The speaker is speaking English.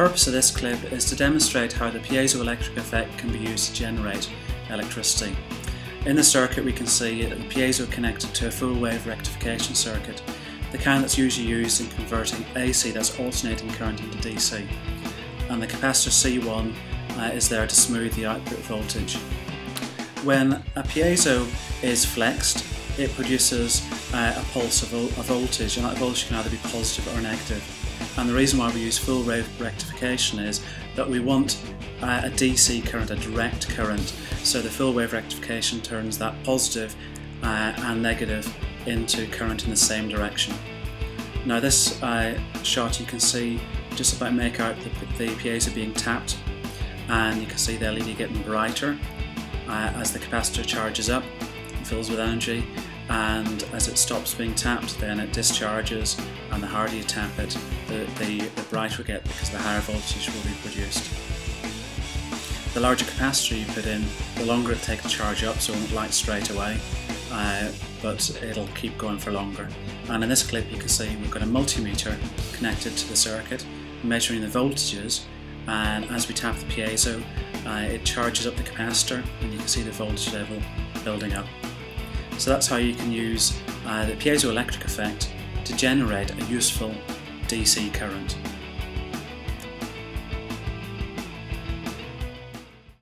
purpose of this clip is to demonstrate how the piezoelectric effect can be used to generate electricity. In the circuit we can see the piezo connected to a full wave rectification circuit, the kind that's usually used in converting AC that's alternating current into DC. And the capacitor C1 uh, is there to smooth the output voltage. When a piezo is flexed, it produces uh, a pulse of a voltage, and that voltage can either be positive or negative. And the reason why we use full wave rectification is that we want uh, a DC current, a direct current, so the full wave rectification turns that positive, uh, and negative into current in the same direction. Now this uh, shot you can see just about make out that the, the piezo being tapped and you can see the LED getting brighter uh, as the capacitor charges up fills with energy and as it stops being tapped then it discharges and the harder you tap it the, the, the brighter it gets because the higher voltage will be produced. The larger capacitor you put in the longer it takes to charge up so it won't light straight away uh, but it'll keep going for longer. And in this clip you can see we've got a multimeter connected to the circuit measuring the voltages and as we tap the piezo uh, it charges up the capacitor and you can see the voltage level building up. So that's how you can use uh, the piezoelectric effect to generate a useful DC current.